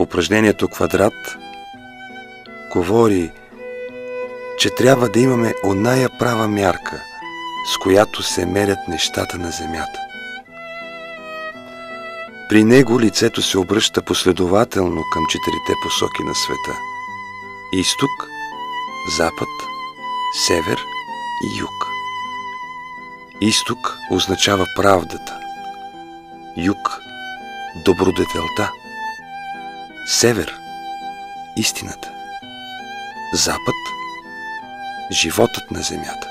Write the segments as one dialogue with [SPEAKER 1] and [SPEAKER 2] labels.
[SPEAKER 1] Упражнението квадрат говори, че трябва да имаме оная права мярка, с която се мерят нещата на земята. При него лицето се обръща последователно към четирите посоки на света. Изток, запад, север и юг. Изток означава правдата, юг – добродетелта, север – истината, запад – животът на земята.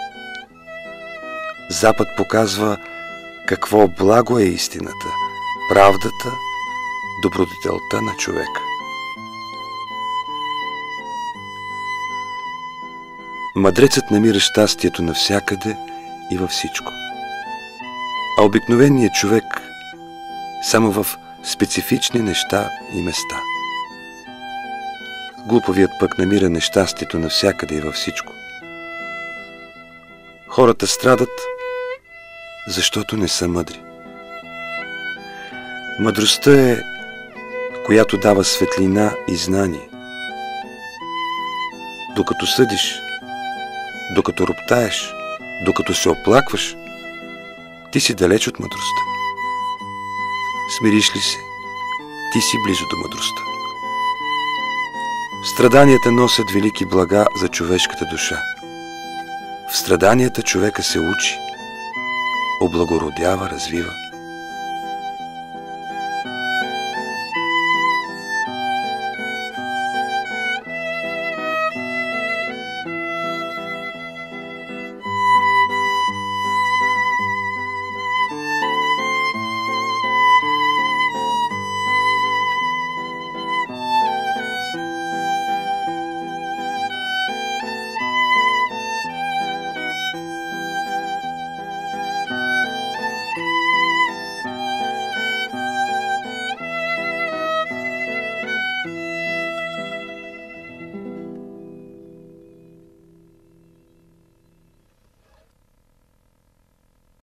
[SPEAKER 1] Запад показва какво благо е истината, правдата, добродетелта на човека. Мъдрецът намира щастието навсякъде и във всичко. А обикновеният човек само в специфични неща и места. Глуповият пък намира нещастието навсякъде и във всичко. Хората страдат, защото не са мъдри. Мъдростта е, която дава светлина и знание. Докато съдиш, докато роптаеш, докато се оплакваш, ти си далеч от мъдростта. Смириш ли се, ти си близо до мъдростта. Страданията носят велики блага за човешката душа. В страданията човека се учи, облагородява, развива.